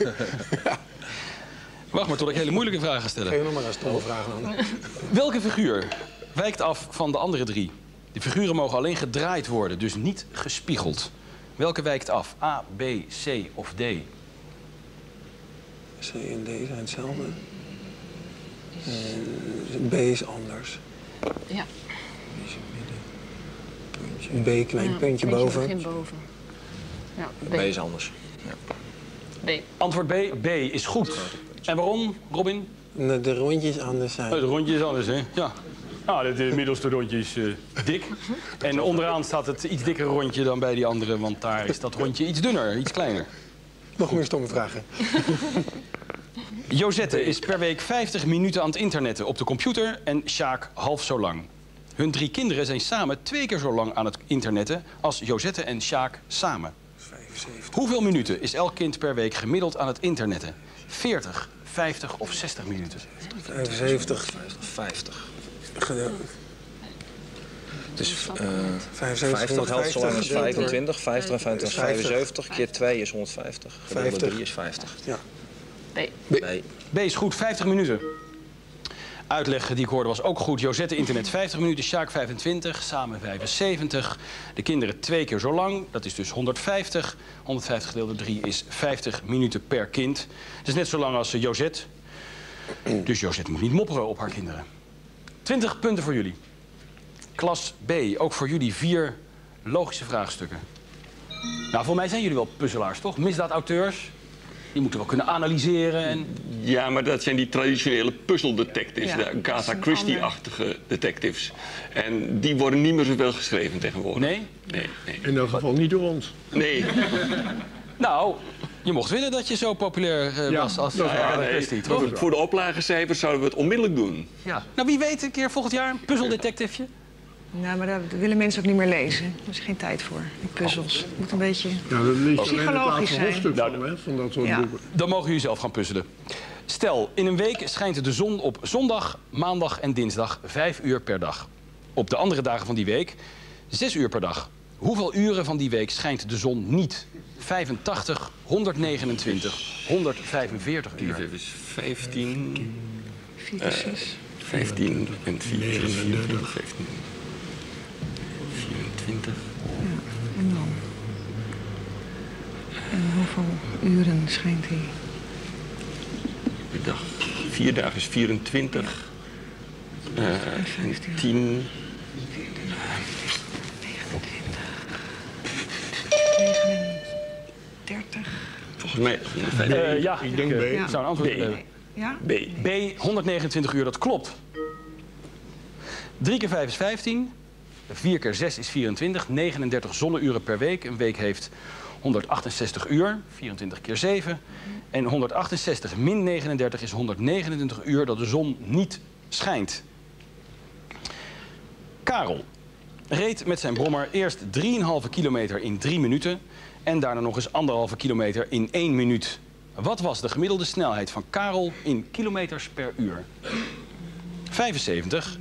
Wacht maar tot ik hele moeilijke vragen stel. Geef nog maar een stomme vraag dan. Welke figuur wijkt af van de andere drie? De figuren mogen alleen gedraaid worden, dus niet gespiegeld. Welke wijkt af? A, B, C of D? C en D zijn hetzelfde. En B is anders. Ja. B, klein Ja, puntje boven. Begin boven. Ja, B. B is anders. B. Antwoord B, B is goed. En waarom, Robin? En de rondjes anders zijn. Oh, Het rondje is anders, hè? Ja. Nou, het eh, middelste rondje is eh, dik. En onderaan staat het iets dikkere rondje dan bij die andere, want daar is dat rondje iets dunner, iets kleiner. Nog meer stomme vragen. Josette is per week 50 minuten aan het internetten op de computer en Sjaak half zo lang. Hun drie kinderen zijn samen twee keer zo lang aan het internetten als Josette en Sjaak samen. 75. Hoeveel minuten is elk kind per week gemiddeld aan het internetten? 40, 50 of 60 minuten? 75. 50. Ge- Dus eh 75, 50 helft zo lang als 150 25. 50 en 25 is 50. 75. Keer 2 is 150. Gemiddelde 50. 3 is 50. Ja. B. B is goed, 50 minuten. Uitleg die ik hoorde was ook goed. Josette internet 50 minuten, Sjaak 25, samen 75. De kinderen twee keer zo lang, dat is dus 150. 150 gedeeld door 3 is 50 minuten per kind. Het is net zo lang als eh, Josette. Dus Josette moet niet mopperen op haar kinderen. 20 punten voor jullie. Klas B, ook voor jullie vier logische vraagstukken. Nou, voor mij zijn jullie wel puzzelaars, toch? Misdaadauteurs. Die moeten wel kunnen analyseren en... Ja, maar dat zijn die traditionele puzzeldetectives, Ja, de Agatha Christie-achtige detectives. En die worden niet meer zoveel geschreven tegenwoordig. Nee? Nee, nee. In dat geval niet door ons. Nee. Nou, je mocht willen dat je zo populair eh, Ja, was als Nee, Christie, voor de oplagecijfers zouden we het onmiddellijk doen. Ja. Nou, wie weet een keer volgend jaar een puzzeldetectiveje? Nou, maar daar willen mensen ook niet meer lezen. Er is geen tijd voor, die puzzels. Het moet een beetje... Ja, dat lees Psychologisch zijn. hoofdstuk Nou, van, hè, van dat soort Ja. boeken. Dan mogen jullie zelf gaan puzzelen. Stel, in een week schijnt de zon op zondag, maandag en dinsdag vijf uur per dag. Op de andere dagen van die week zes uur per dag. Hoeveel uren van die week schijnt de zon niet? 85, 129, 145 uur. Even is 15, 4 tot 6. 15 en 4, 39. 15, 24. En dan? En hoeveel uren schijnt hij? per dag. Vier dagen is 24. Eh, en 10. 30. Volgens mij 105. Eh, ja, Ik denk eh, B. zou een antwoord B. hebben. Ja? B. B, 129 uur, dat klopt. 3 keer 5 is 15. 4 keer 6 is 24. 39 zonneuren per week. Een week heeft 168 uur. 24 keer 7. En 168 min 39 is 129 uur dat de zon niet schijnt. Karel reed met zijn brommer eerst 3,5 kilometer in 3 minuten... en daarna nog eens 1,5 kilometer in 1 minuut. Wat was de gemiddelde snelheid van Karel in kilometers per uur? 75,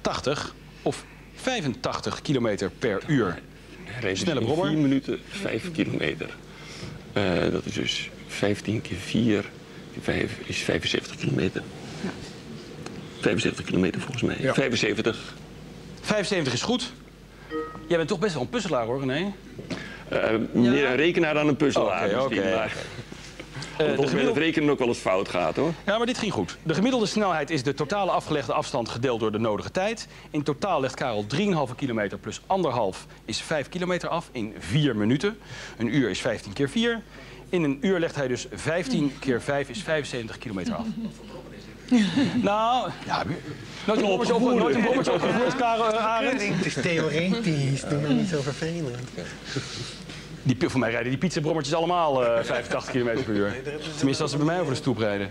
80 of 85 kilometer per uur? Snelle brommer. 4 minuten 5 kilometer. Eh, dat is dus 15 keer 4 keer 5 is 75 kilometer. 75 kilometer volgens mij. Ja. 75. 75 is goed. Jij bent toch best wel een puzzelaar hoor, René. Eh, meer een rekenaar dan een puzzelaar. Oké, misschien, oké. Eh, Omdat de het gemiddelde... rekenen ook wel eens fout gaat hoor. Ja, maar dit ging goed. De gemiddelde snelheid is de totale afgelegde afstand gedeeld door de nodige tijd. In totaal legt Karel 3,5 kilometer plus 1,5 is 5 kilometer af in 4 minuten. Een uur is 15 keer 4. In een uur legt hij dus 15 keer 5 is 75 kilometer af. Nou, ja, nooit een brommertje opgevoerd, nooit een brommertje opgevoerd, Karel eh, Arend. Het is theoretisch, doe me niet zo vervelend. Die, voor mij rijden die pizzabrommertjes allemaal eh 85 km per uur. Tenminste, als ze bij mij over de stoep rijden.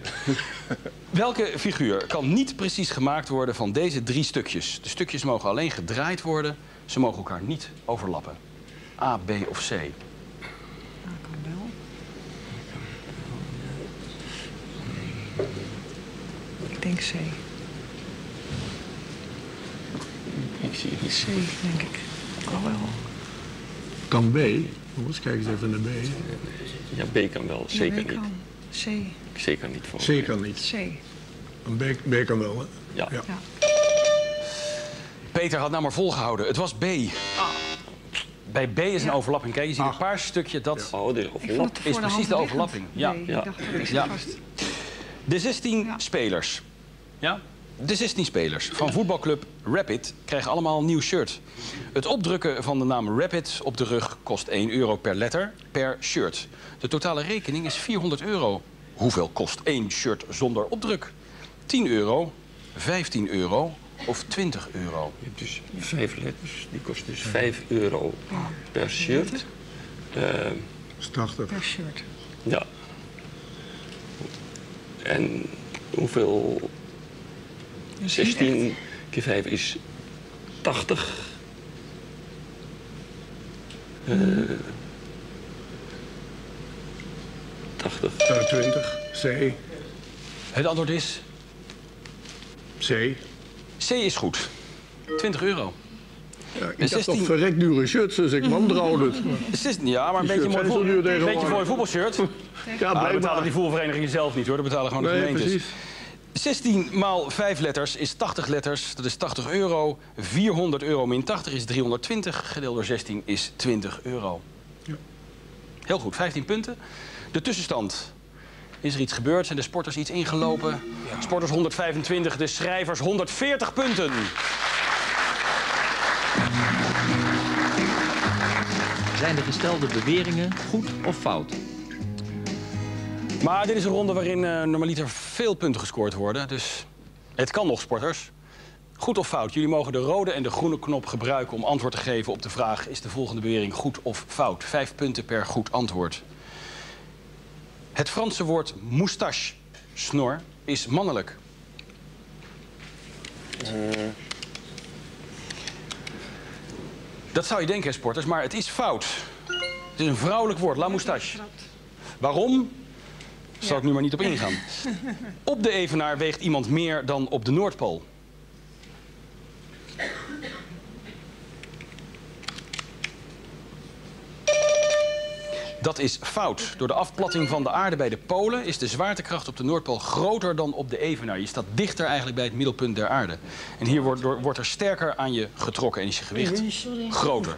Welke figuur kan niet precies gemaakt worden van deze drie stukjes? De stukjes mogen alleen gedraaid worden. Ze mogen elkaar niet overlappen. A, B of C. Dat kan wel. Ik denk C. Ik zie het niet. C, denk ik. Oh wel. Kan B. Jongens, kijk eens even naar B. Ja, B kan wel. Ja, Zeker B niet. kan. C. Zeker niet voor. C kan niet. C. Een B, B kan wel, hè? Ja. Ja. Ja. Peter had nou maar volgehouden. Het was B. Bij B is een overlapping. Kijk, je ziet een paars stukje. Dat Oh, de Ik vond overlap. het Is precies de overlapping. Ja. Nee, Ja. ik dacht, dat is Ja. vast. De 16 Ja. spelers. Ja? De 16 spelers van voetbalclub Rapid krijgen allemaal een nieuw shirt. Het opdrukken van de naam Rapid op de rug kost 1 euro per letter per shirt. De totale rekening is 400 euro. Hoeveel kost één shirt zonder opdruk? 10 euro, 15 euro of 20 euro? Je hebt dus vijf letters. Die kost dus 5 euro per shirt. Eh, Dat is 80. Per shirt. ja. En hoeveel? 16 keer 5 is 80. Eh 80. Nou, 20. C. Het antwoord is C. C is goed. 20 euro. Ja, ik 16 toch verrekt dure shirts, dus ik wantrouw het. 16, ja, maar een beetje mooi, voetbal, een beetje mooi voetbalshirt. Ja, Ah, dat betalen die voetbalverenigingen zelf niet hoor, dat betalen gewoon de Nee, gemeentes. precies. 16 maal 5 letters is 80 letters. Dat is 80 euro. 400 euro min 80 is 320. Gedeeld door 16 is 20 euro. Heel goed, 15 punten. De tussenstand. Is er iets gebeurd? Zijn de sporters iets ingelopen? Sporters 125, de schrijvers 140 punten. Zijn de gestelde beweringen goed of fout? Maar dit is een ronde waarin eh, normaliter veel punten gescoord worden. Dus het kan nog, sporters. Goed of fout? Jullie mogen de rode en de groene knop gebruiken om antwoord te geven op de vraag... is de volgende bewering goed of fout? Vijf punten per goed antwoord. Het Franse woord moustache, snor, is mannelijk. Dat zou je denken, hè, sporters, maar het is fout. Het is een vrouwelijk woord, la moustache. Waarom? Zal ik nu maar niet op ingaan. Op de Evenaar weegt iemand meer dan op de Noordpool. Dat is fout. Door de afplatting van de aarde bij de polen is de zwaartekracht op de Noordpool groter dan op de Evenaar. Je staat dichter eigenlijk bij het middelpunt der aarde. En hier wordt, wordt er sterker aan je getrokken en is je gewicht groter.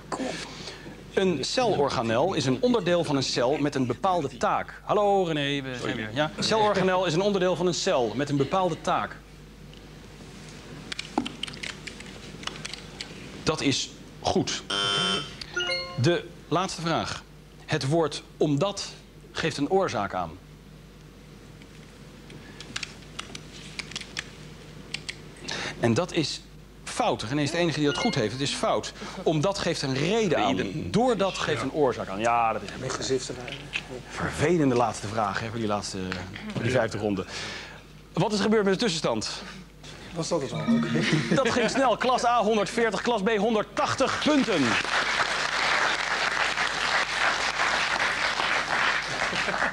Een celorganel is een onderdeel van een cel met een bepaalde taak. Hallo René, we zijn weer. Ja? Een celorganel is een onderdeel van een cel met een bepaalde taak. Dat is goed. De laatste vraag. Het woord omdat geeft een oorzaak aan. En dat is fout. René is de enige die dat goed heeft. Het is fout. Omdat geeft een reden aan. Doordat geeft een oorzaak aan. Ja, dat is een Gezifte vervelende laatste vraag hè, voor die laatste, voor die vijfde ronde. Wat is er gebeurd met de tussenstand? Was dat het al? Dat ging snel. Klas A 140, klas B 180 punten.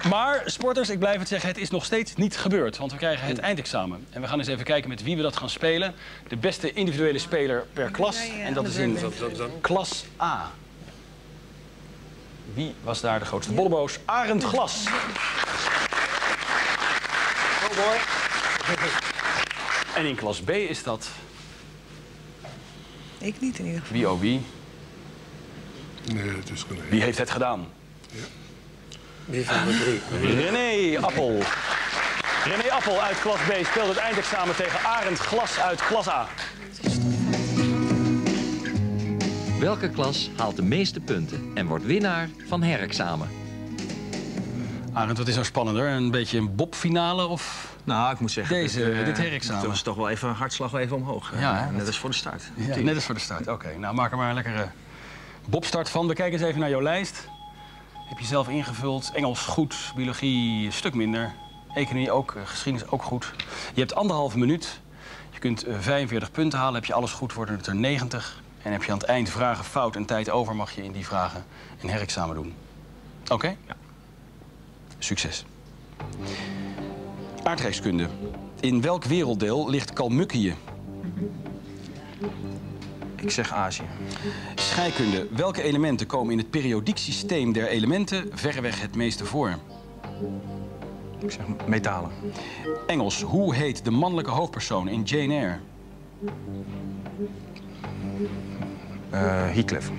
Maar sporters, ik blijf het zeggen, het is nog steeds niet gebeurd. Want we krijgen het eindexamen. En we gaan eens even kijken met wie we dat gaan spelen. De beste individuele speler per klas. En dat is in klas A. Wie was daar de grootste bolleboos? Arend Glas. En in klas B is dat Ik niet in ieder geval. wie oh wie. Nee, het is René. Wie heeft het gedaan? Wie van de drie? René Appel. René Appel uit klas B speelt het eindexamen tegen Arend Glas uit klas A. Welke klas haalt de meeste punten en wordt winnaar van herexamen? Arend, wat is nou spannender? Een beetje een bobfinale of... Nou, ik moet zeggen... Deze- eh, dit herexamen. Dat was toch wel even een hartslag wel even omhoog. eh, Ja, hè? Net als voor de start. Ja, net als voor de start. Oké, nou maak er maar een lekkere bobstart van. We kijken eens even naar jouw lijst. Heb je zelf ingevuld. Engels goed, biologie een stuk minder. Economie ook, eh, geschiedenis ook goed. Je hebt anderhalve minuut. Je kunt eh, 45 punten halen. Heb je alles goed, worden het er 90. En heb je aan het eind vragen fout en tijd over... mag je in die vragen een herexamen doen. Oké? Ja. Succes. Aardrijkskunde. In welk werelddeel ligt Kalmukkië? Ik zeg Azië. Scheikunde. Welke elementen komen in het periodiek systeem der elementen verreweg het meeste voor? Ik zeg metalen. Engels. Hoe heet de mannelijke hoofdpersoon in Jane Eyre? Eh Heathcliff.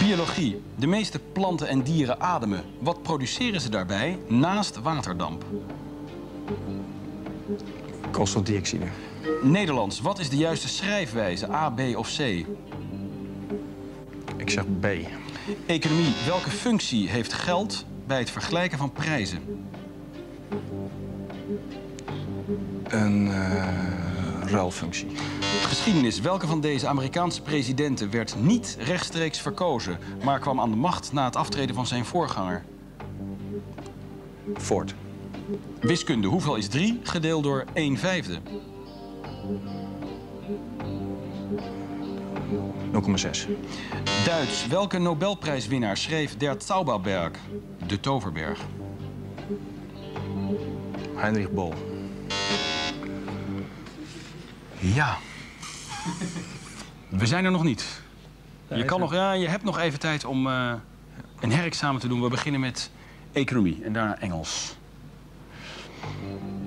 Biologie. De meeste planten en dieren ademen. Wat produceren ze daarbij naast waterdamp? Koolstofdioxide. Nederlands. Wat is de juiste schrijfwijze? A, B of C? Ik zeg B. Economie. Welke functie heeft geld bij het vergelijken van prijzen? Een eh, ruilfunctie. Geschiedenis. Welke van deze Amerikaanse presidenten werd niet rechtstreeks verkozen, maar kwam aan de macht na het aftreden van zijn voorganger? Ford. Wiskunde. Hoeveel is 3 gedeeld door 1 vijfde? 0,6. Duits. Welke Nobelprijswinnaar schreef Der Zauberberg, de Toverberg? Heinrich Bol. Ja. We zijn er nog niet. Je, kan nog, ja, je hebt nog even tijd om eh, een herexamen te doen. We beginnen met economie en daarna Engels.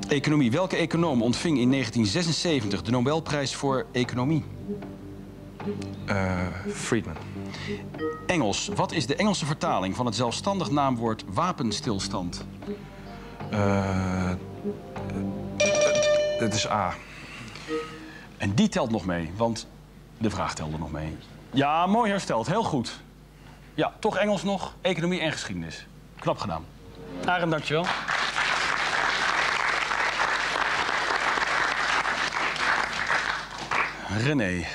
Economie. Welke econoom ontving in 1976 de Nobelprijs voor Economie? Uh, Friedman. Engels. Wat is de Engelse vertaling van het zelfstandig naamwoord wapenstilstand? Uh, het is A. En die telt nog mee, want de vraag telde nog mee. Ja, mooi hersteld. Heel goed. Ja, toch Engels nog, economie en geschiedenis. Knap gedaan. Arend, dankjewel. René.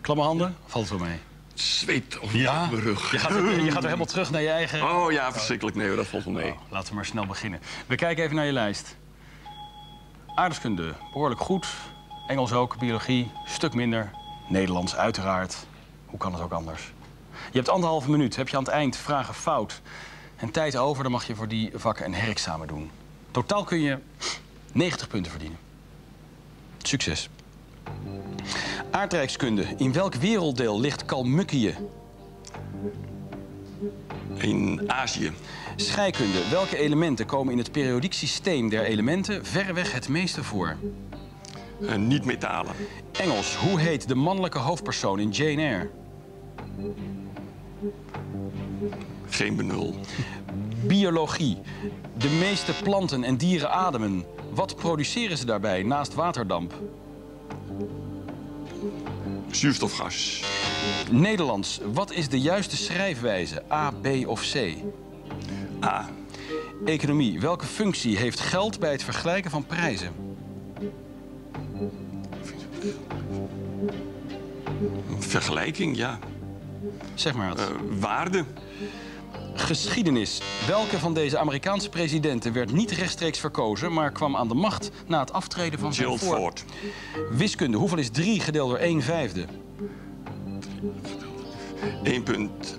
Klamme handen? Valt wel mee? Zweet op Ja? mijn rug. Je gaat, weer- je gaat helemaal terug naar je eigen... Oh ja, verschrikkelijk. Nee, dat valt wel mee. Oh, laten we maar snel beginnen. We kijken even naar je lijst. Aardrijkskunde, behoorlijk goed. Engels ook, biologie, stuk minder. Nederlands uiteraard. Hoe kan het ook anders? Je hebt anderhalve minuut. Heb je aan het eind vragen fout en tijd over... dan mag je voor die vakken een herexamen doen. Totaal kun je 90 punten verdienen. Succes. Aardrijkskunde. In welk werelddeel ligt Kalmukkië? In Azië. Scheikunde. Welke elementen komen in het periodiek systeem der elementen verreweg het meeste voor? Eh, niet metalen. Engels. Hoe heet de mannelijke hoofdpersoon in Jane Eyre? Geen benul. Biologie. De meeste planten en dieren ademen. Wat produceren ze daarbij naast waterdamp? Zuurstofgas. Nederlands. Wat is de juiste schrijfwijze? A, B of C? A. Economie. Welke functie heeft geld bij het vergelijken van prijzen? Vergelijking, ja. Zeg maar wat. Eh, waarde. Geschiedenis. Welke van deze Amerikaanse presidenten werd niet rechtstreeks verkozen, maar kwam aan de macht na het aftreden van zijn Gerald voor... Ford. Wiskunde. Hoeveel is 3 gedeeld door 1 vijfde? 1 punt...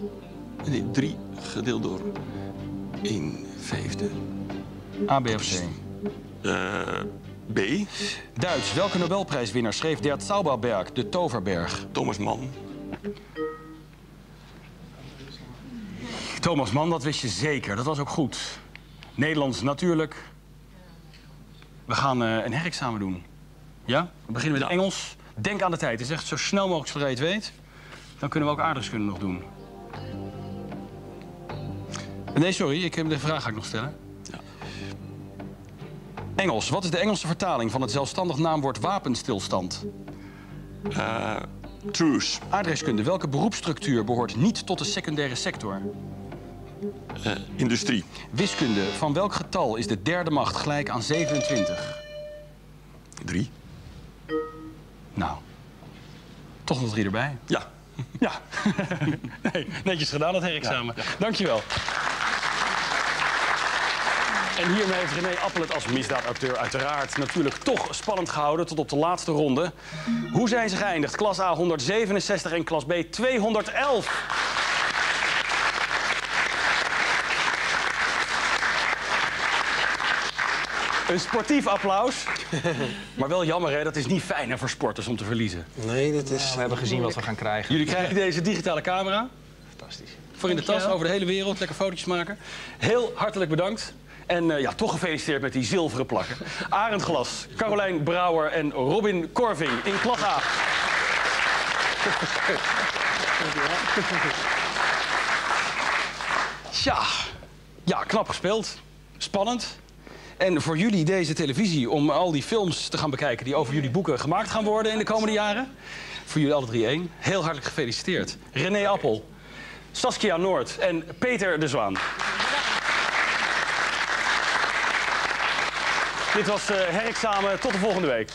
Nee, 3 gedeeld door 1 vijfde. A, B of C? Eh, B. Duits. Welke Nobelprijswinnaar schreef Der Zauberberg, de Toverberg? Thomas Mann. Thomas Mann, dat wist je zeker. Dat was ook goed. Nederlands natuurlijk. We gaan eh, een herexamen doen. Ja? We beginnen met Ja. Engels. Denk aan de tijd. Het is echt zo snel mogelijk zodra je het weet. Dan kunnen we ook aardrijkskunde nog doen. Nee, sorry. Ik heb de vraag ga ik nog stellen. Ja. Engels. Wat is de Engelse vertaling van het zelfstandig naamwoord wapenstilstand? Eh, truce. Aardrijkskunde. Welke beroepsstructuur behoort niet tot de secundaire sector? Eh, industrie. Wiskunde. Van welk getal is de derde macht gelijk aan 27? 3. Nou, toch nog drie erbij. Ja. Ja. nee, netjes gedaan, dat herexamen. Dankjewel. En hiermee heeft René Appel het als misdaadacteur uiteraard natuurlijk toch spannend gehouden tot op de laatste ronde. Hoe zijn ze geëindigd? Klas A 167 en klas B 211. Een sportief applaus. Maar wel jammer, hè? Dat is niet fijn hè, voor sporters om te verliezen. Nee, dit is... We hebben gezien wat we gaan krijgen. Jullie krijgen deze digitale camera. Fantastisch. Voor in de tas over de hele wereld. Lekker fotootjes maken. Heel hartelijk bedankt. En eh, ja, toch gefeliciteerd met die zilveren plakken. Arend Glas, Carolijn Brouwer en Robin Korving in klas A. Tja, ja, knap gespeeld. Spannend. En voor jullie deze televisie om al die films te gaan bekijken die over jullie boeken gemaakt gaan worden in de komende jaren. Voor jullie alle drie één. Heel hartelijk gefeliciteerd. René Appel, Saskia Noord en Peter de Zwaan. Dit was uh, herexamen. Tot de volgende week.